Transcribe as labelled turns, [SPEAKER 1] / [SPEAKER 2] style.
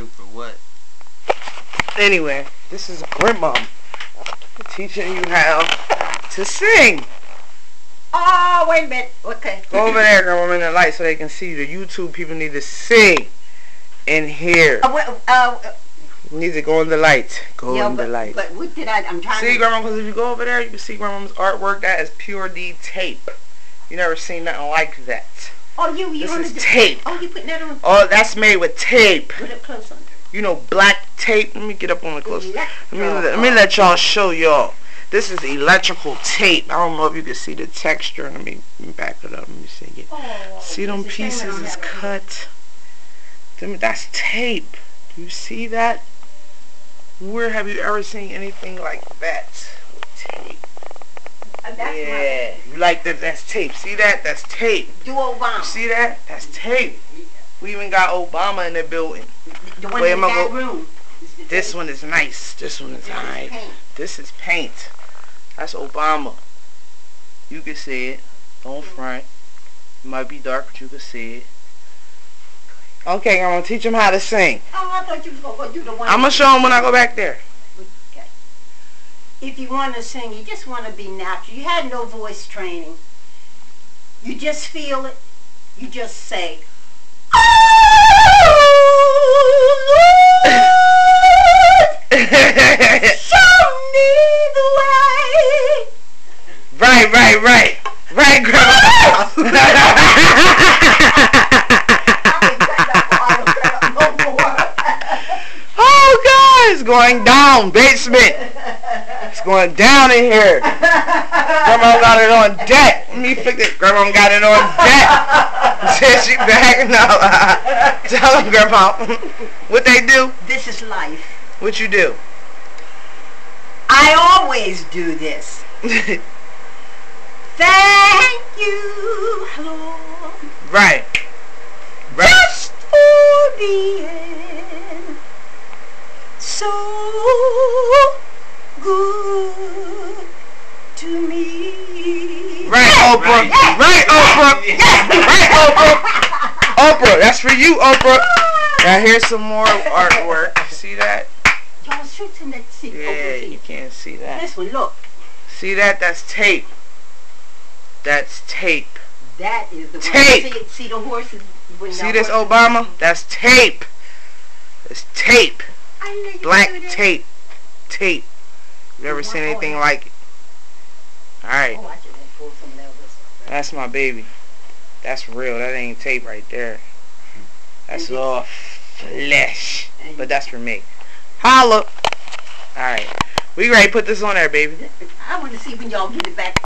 [SPEAKER 1] Learn for what?
[SPEAKER 2] Anyway, this is grandma teaching you how to sing.
[SPEAKER 3] Oh, wait a minute. Okay.
[SPEAKER 2] Go over there, grandma, in the light so they can see. The YouTube people need to sing in here.
[SPEAKER 3] Uh, well, uh,
[SPEAKER 2] You need to go in the light. Go
[SPEAKER 3] yeah,
[SPEAKER 2] in
[SPEAKER 3] but,
[SPEAKER 2] the light.
[SPEAKER 3] but what did I? I'm trying
[SPEAKER 2] See,
[SPEAKER 3] to.
[SPEAKER 2] grandma, because if you go over there, you can see grandma's artwork. That is pure D tape. You never seen nothing like that.
[SPEAKER 3] Oh, you you
[SPEAKER 2] This
[SPEAKER 3] on
[SPEAKER 2] is
[SPEAKER 3] the,
[SPEAKER 2] tape.
[SPEAKER 3] Oh, you putting that on?
[SPEAKER 2] Oh, that's made with tape.
[SPEAKER 3] Put it close under.
[SPEAKER 2] You know, black tape. Let me get up on the close. Let me, let me let y'all show y'all. This is electrical tape. I don't know if you can see the texture. Let me back it up. Let me see it.
[SPEAKER 3] Oh,
[SPEAKER 2] See them
[SPEAKER 3] it's a shame I
[SPEAKER 2] pieces is cut. Them, that's tape. Do you see that? Where have you ever seen anything like that? Tape.
[SPEAKER 3] Uh, that's
[SPEAKER 2] Yeah. You like that? That's tape. See that? That's tape.
[SPEAKER 3] do Obama.
[SPEAKER 2] You see that? That's tape. We even got Obama in the building.
[SPEAKER 3] the one
[SPEAKER 2] Wait,
[SPEAKER 3] in that
[SPEAKER 2] go-
[SPEAKER 3] room.
[SPEAKER 2] This one is nice. This one is
[SPEAKER 3] This
[SPEAKER 2] alright. This is paint. That's Obama. You can see it. Don't front. It might be dark, but you can see it. Okay, I'm gonna teach him how to sing.
[SPEAKER 3] Oh, I thought you was gonna go do the one.
[SPEAKER 2] I'm gonna show him when I go back there.
[SPEAKER 3] Okay. If you want to sing, you just want to be natural. You had no voice training. You just feel it. You just say. Show me the way.
[SPEAKER 2] right, right, right. Right, grandma. oh, God. It's going down. Basement. It's going down in here. Grandma got it on deck. Let me fix it. Grandma got it on deck. Said she back now. Tell them, Grandma. What they do?
[SPEAKER 3] This is life.
[SPEAKER 2] What you do?
[SPEAKER 3] I always do this. Thank you, Lord.
[SPEAKER 2] Right.
[SPEAKER 3] Me.
[SPEAKER 2] Right, Oprah. Right, Oprah. Right, Oprah. Oprah, that's for you, Oprah. Now here's some more artwork. See that?
[SPEAKER 3] Y'all shoot in that seat.
[SPEAKER 2] Yeah,
[SPEAKER 3] over
[SPEAKER 2] you can't see that.
[SPEAKER 3] This one, look.
[SPEAKER 2] See that? That's tape. That's tape.
[SPEAKER 3] That is the one.
[SPEAKER 2] Tape.
[SPEAKER 3] See, see the horses. when
[SPEAKER 2] See this,
[SPEAKER 3] horses-
[SPEAKER 2] Obama? That's tape. It's tape.
[SPEAKER 3] I knew
[SPEAKER 2] Black
[SPEAKER 3] could
[SPEAKER 2] tape. Tape. You ever seen anything like it? Alright.
[SPEAKER 3] Oh,
[SPEAKER 2] That's my baby. That's real. That ain't tape right there. That's all flesh. But that's for me. Holla. Alright. We ready to put this on there, baby.
[SPEAKER 3] I want to see when y'all get it back.